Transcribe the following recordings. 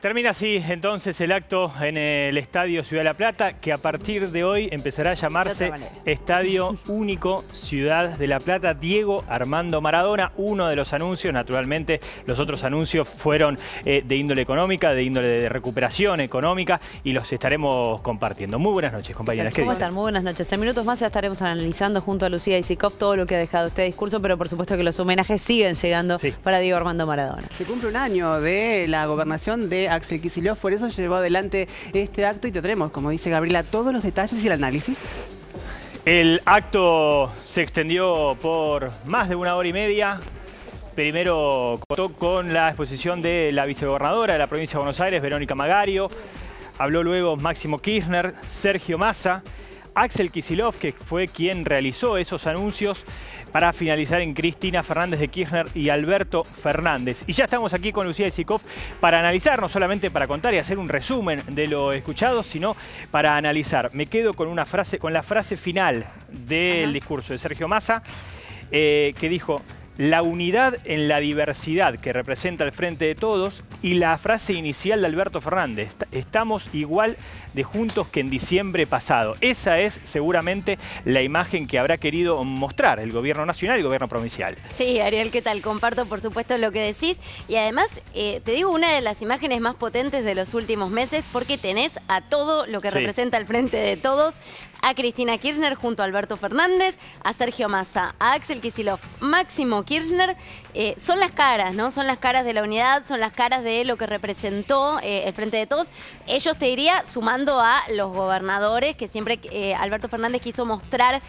Termina así entonces el acto en el Estadio Ciudad de la Plata, que a partir de hoy empezará a llamarse Estadio Único Ciudad de la Plata. Diego Armando Maradona, uno de los anuncios, naturalmente los otros anuncios fueron eh, de índole económica, de índole de recuperación económica y los estaremos compartiendo. Muy buenas noches, compañeras. ¿Cómo están? Muy buenas noches. En minutos más ya estaremos analizando junto a Lucía Isikov todo lo que ha dejado este discurso, pero por supuesto que los homenajes siguen llegando para Diego Armando Maradona. Se cumple un año de la gobernación de Axel Kicillof, por eso llevó adelante este acto y te tenemos, como dice Gabriela, todos los detalles y el análisis. El acto se extendió por más de una hora y media. Primero contó con la exposición de la vicegobernadora de la provincia de Buenos Aires, Verónica Magario. Habló luego Máximo Kirchner, Sergio Massa, Axel Kisilov, que fue quien realizó esos anuncios para finalizar en Cristina Fernández de Kirchner y Alberto Fernández. Y ya estamos aquí con Lucía Isikov para analizar, no solamente para contar y hacer un resumen de lo escuchado, sino para analizar. Me quedo con una frase, con la frase final del discurso de Sergio Massa, eh, que dijo, la unidad en la diversidad que representa el Frente de Todos y la frase inicial de Alberto Fernández, estamos igual de juntos que en diciembre pasado. Esa es seguramente la imagen que habrá querido mostrar el gobierno nacional y el gobierno provincial. Sí, Ariel, ¿qué tal? Comparto por supuesto lo que decís y además eh, te digo una de las imágenes más potentes de los últimos meses porque tenés a todo lo que representa el Frente de Todos, a Cristina Kirchner junto a Alberto Fernández, a Sergio Massa, a Axel Kisilov, Máximo Kirchner, eh, son las caras, ¿no? Son las caras de la unidad, son las caras de lo que representó eh, el Frente de Todos. Ellos, te diría, sumando a los gobernadores, que siempre eh, Alberto Fernández quiso mostrar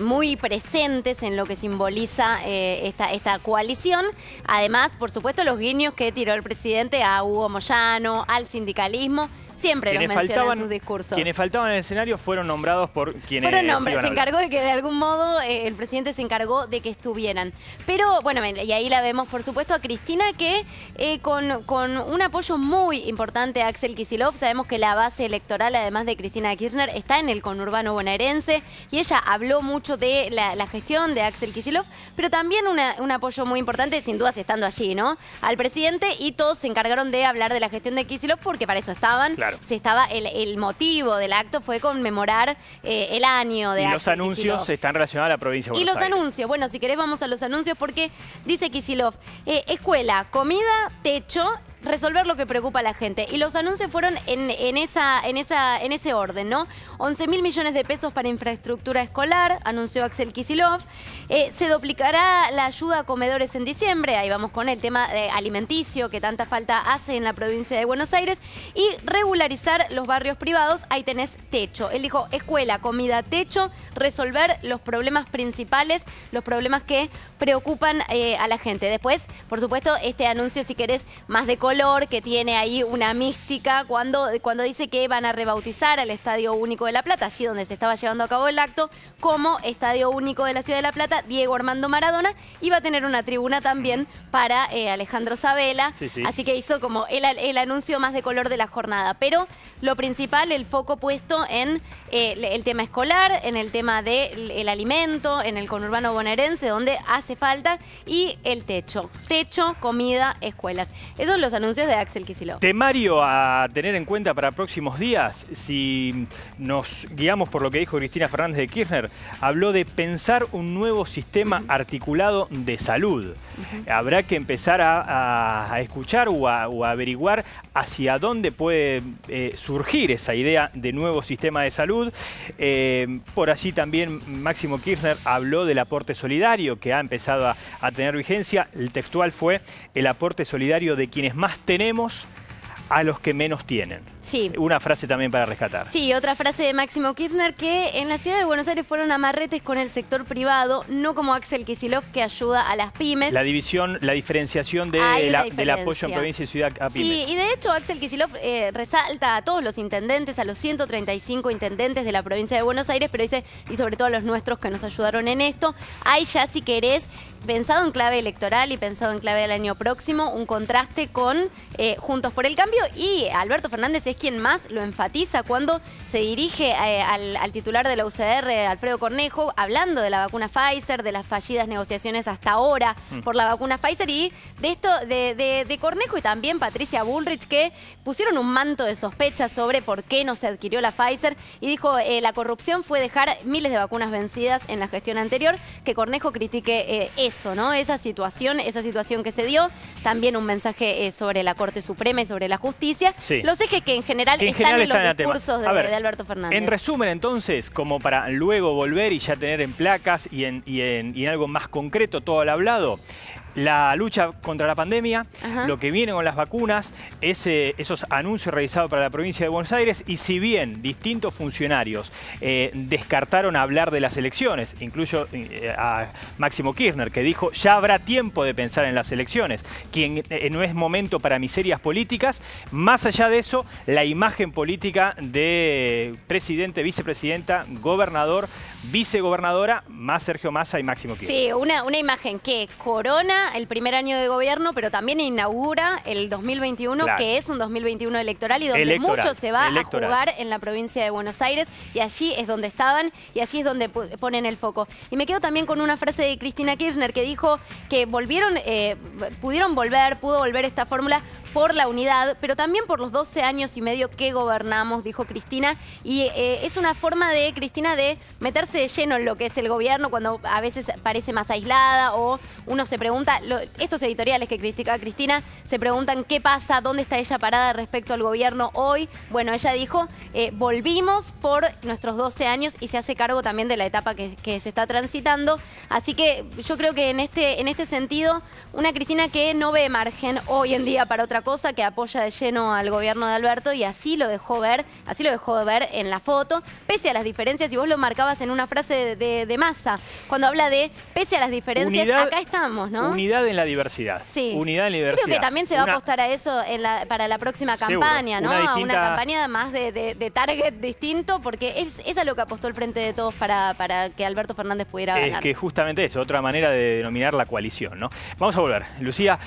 muy presentes en lo que simboliza esta, esta coalición. Además, por supuesto, los guiños que tiró el presidente a Hugo Moyano, al sindicalismo. Siempre los menciona en sus discursos. Quienes faltaban en el escenario fueron nombrados por quienes Fueron nombres, se, encargó de que de algún modo eh, el presidente se encargó de que estuvieran. Pero bueno, y ahí la vemos por supuesto a Cristina que eh, con, con, un apoyo muy importante a Axel Kisilov, sabemos que la base electoral además de Cristina Kirchner está en el conurbano bonaerense y ella habló mucho de la, gestión de Axel Kisilov, pero también un apoyo muy importante, sin dudas estando allí, ¿no? Al presidente y todos se encargaron de hablar de la gestión de Kisilov porque para eso estaban. Claro se estaba el, motivo del acto fue conmemorar eh, el año de Y los anuncios están relacionados a la provincia de Buenos Y los anuncios, bueno, si querés vamos a los anuncios porque dice Kisilov, eh, escuela, comida, techo resolver lo que preocupa a la gente. Y los anuncios fueron en, esa, en, esa, en ese orden, ¿no? 11 mil millones de pesos para infraestructura escolar, anunció Axel Kisilov. Eh, se duplicará la ayuda a comedores en diciembre, ahí vamos con el tema alimenticio que tanta falta hace en la provincia de Buenos Aires. Y regularizar los barrios privados, ahí tenés techo. Él dijo escuela, comida, techo, resolver los problemas principales, los problemas que preocupan eh, a la gente. Después, por supuesto, este anuncio, si querés, más de que tiene ahí una mística cuando, cuando dice que van a rebautizar al Estadio Único de La Plata, allí donde se estaba llevando a cabo el acto, como Estadio Único de la Ciudad de La Plata, Diego Armando Maradona, y va a tener una tribuna también para eh, Alejandro Sabela, así que hizo como el, el, anuncio más de color de la jornada, pero lo principal, el foco puesto en eh, el tema escolar, en el tema del alimento, en el conurbano bonaerense, donde hace falta, y el techo, techo, comida, escuelas. Esos son los anuncios de Axel Kicillof. Temario a tener en cuenta para próximos días, si nos guiamos por lo que dijo Cristina Fernández de Kirchner, habló de pensar un nuevo sistema articulado de salud. Habrá que empezar a, escuchar o a, averiguar hacia dónde puede eh, surgir esa idea de nuevo sistema de salud. Eh, por allí también Máximo Kirchner habló del aporte solidario que ha empezado a, a tener vigencia. El textual fue el aporte solidario de quienes más tenemos a los que menos tienen. Sí. Una frase también para rescatar. Sí, otra frase de Máximo Kirchner que en la ciudad de Buenos Aires fueron amarretes con el sector privado, no como Axel Kisilov que ayuda a las pymes. La división, la diferenciación de del apoyo en provincia y ciudad a pymes. Sí, y de hecho Axel Kisilov eh, resalta a todos los intendentes, a los 135 intendentes de la provincia de Buenos Aires, pero dice, y sobre todo a los nuestros que nos ayudaron en esto, hay ya si querés pensado en clave electoral y pensado en clave del año próximo, un contraste con eh, Juntos por el Cambio y Alberto Fernández es quien más lo enfatiza cuando se dirige eh, al, titular de la UCR, Alfredo Cornejo, hablando de la vacuna Pfizer, de las fallidas negociaciones hasta ahora mm. por la vacuna Pfizer y de esto de, Cornejo y también Patricia Bullrich que pusieron un manto de sospecha sobre por qué no se adquirió la Pfizer y dijo eh, la corrupción fue dejar miles de vacunas vencidas en la gestión anterior, que Cornejo critique eh, eso, ¿no? Esa situación, esa situación que se dio, también un mensaje sobre la Corte Suprema y sobre la justicia. Los ejes que en general están en los discursos de, Alberto Fernández. En resumen, entonces, como para luego volver y ya tener en placas y en, y en algo más concreto todo el hablado, la lucha contra la pandemia, lo que viene con las vacunas, ese, esos anuncios realizados para la provincia de Buenos Aires y si bien distintos funcionarios eh, descartaron hablar de las elecciones, incluyo eh, a Máximo Kirchner que dijo ya habrá tiempo de pensar en las elecciones, quien eh, no es momento para miserias políticas, más allá de eso, la imagen política de presidente, vicepresidenta, gobernador, vicegobernadora, más Sergio Massa y Máximo Kirchner. Sí, una, una imagen que corona el primer año de gobierno, pero también inaugura el 2021, que es un 2021 electoral y donde mucho se va a jugar en la provincia de Buenos Aires y allí es donde estaban y allí es donde ponen el foco. Y me quedo también con una frase de Cristina Kirchner que dijo que volvieron, eh, pudieron volver, pudo volver esta fórmula por la unidad, pero también por los 12 años y medio que gobernamos, dijo Cristina. Y eh, es una forma de Cristina de meterse de lleno en lo que es el gobierno cuando a veces parece más aislada o uno se pregunta, estos editoriales que critica Cristina se preguntan qué pasa, dónde está ella parada respecto al gobierno hoy. Bueno, ella dijo, eh, volvimos por nuestros 12 años y se hace cargo también de la etapa que, se está transitando. Así que yo creo que en este, en este sentido, una Cristina que no ve margen hoy en día para otra cosa, que apoya de lleno al gobierno de Alberto y así lo dejó ver, así lo dejó ver en la foto, pese a las diferencias, y vos lo marcabas en una frase de, masa, cuando habla de pese a las diferencias, acá estamos, ¿no? Unidad en la diversidad. Sí. Unidad en la diversidad. Creo que también se va a apostar a eso para la próxima campaña, ¿no? A una campaña más de, target distinto, porque es, es a lo que apostó el Frente de Todos para, para que Alberto Fernández pudiera ganar. Es que justamente eso, otra manera de denominar la coalición, ¿no? Vamos a volver. Lucía,